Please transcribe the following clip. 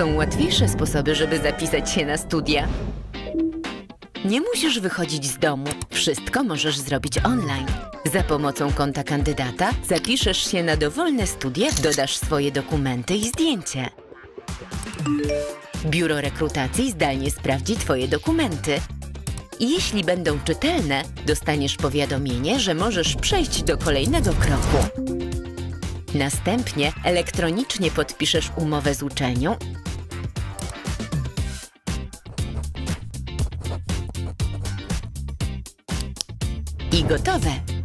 Są łatwiejsze sposoby, żeby zapisać się na studia. Nie musisz wychodzić z domu. Wszystko możesz zrobić online. Za pomocą konta kandydata zapiszesz się na dowolne studia, dodasz swoje dokumenty i zdjęcie. Biuro rekrutacji zdalnie sprawdzi Twoje dokumenty. Jeśli będą czytelne, dostaniesz powiadomienie, że możesz przejść do kolejnego kroku. Następnie elektronicznie podpiszesz umowę z uczelnią gotowe.